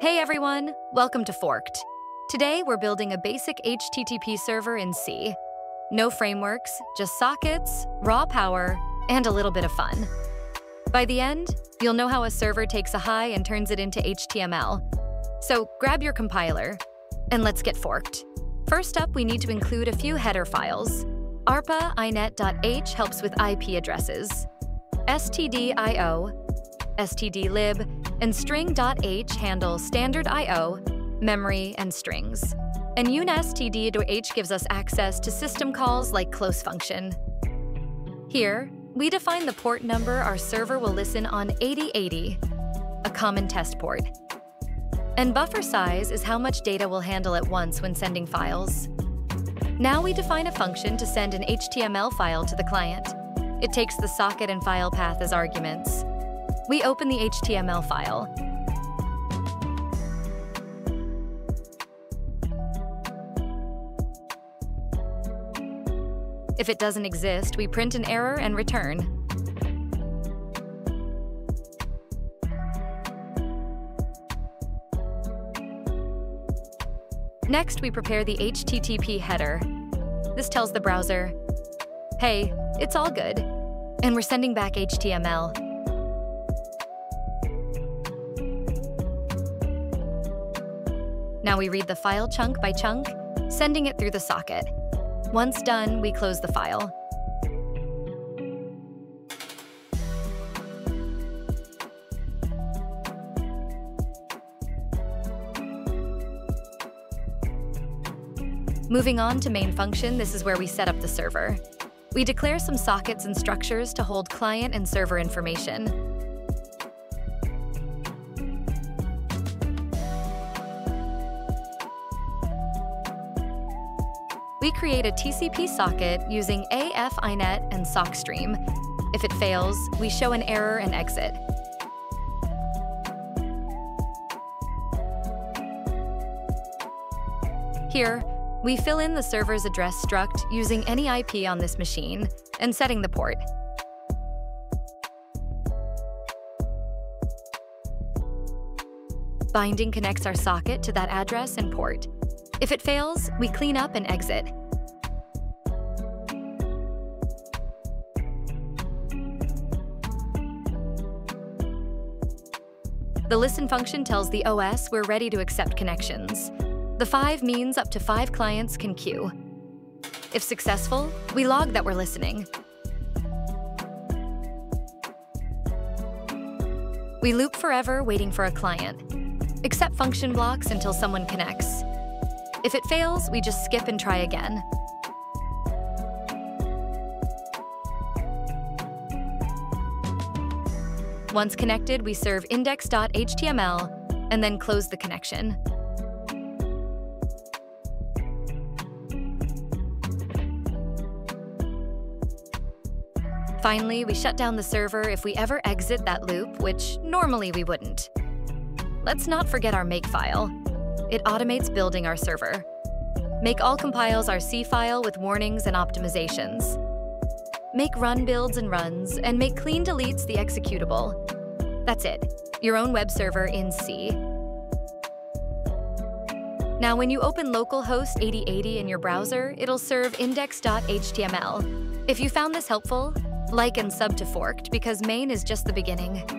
Hey everyone, welcome to Forked. Today we're building a basic HTTP server in C. No frameworks, just sockets, raw power, and a little bit of fun. By the end, you'll know how a server takes a hi and turns it into HTML. So grab your compiler, and let's get forked. First up, we need to include a few header files. ARPA inet.h helps with IP addresses. stdio, stdlib, and string.h handle standard I.O., memory, and strings. And unistd.h gives us access to system calls like close function. Here, we define the port number our server will listen on 8080, a common test port. And buffer size is how much data we'll handle at once when sending files. Now we define a function to send an HTML file to the client. It takes the socket and file path as arguments. We open the HTML file. If it doesn't exist, we print an error and return. Next, we prepare the HTTP header. This tells the browser, hey, it's all good, and we're sending back HTML. Now we read the file chunk by chunk, sending it through the socket. Once done, we close the file. Moving on to main function, this is where we set up the server. We declare some sockets and structures to hold client and server information. We create a TCP socket using AF inet and SockStream. If it fails, we show an error and exit. Here, we fill in the server's address struct using any IP on this machine and setting the port. Binding connects our socket to that address and port. If it fails, we clean up and exit. The listen function tells the OS we're ready to accept connections. The five means up to five clients can queue. If successful, we log that we're listening. We loop forever waiting for a client. Accept function blocks until someone connects. If it fails, we just skip and try again. Once connected, we serve index.html and then close the connection. Finally, we shut down the server if we ever exit that loop, which normally we wouldn't. Let's not forget our makefile. It automates building our server. Make all compiles our C file with warnings and optimizations. Make run builds and runs, and make clean deletes the executable. That's it, your own web server in C. Now, when you open localhost 8080 in your browser, it'll serve index.html. If you found this helpful, like and sub to Forked because main is just the beginning.